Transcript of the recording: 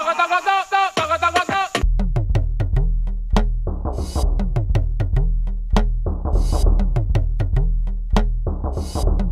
Taca, taca, taca. you.